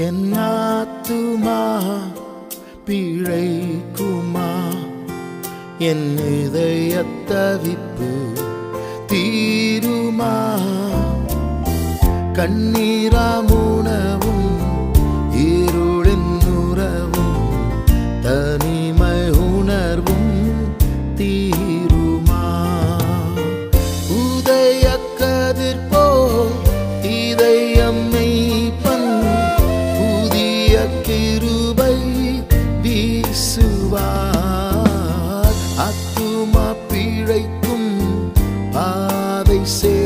என் ஆத்துமா பிழைக்குமா? என் இதய தவிப்பு தீருமா கண்ணீராமூ say